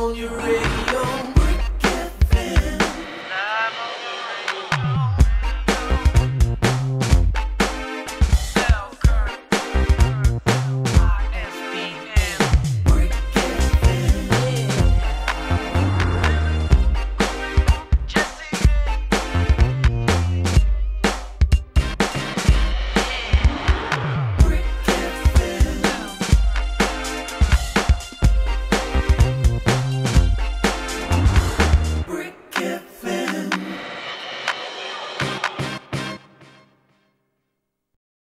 on your radio.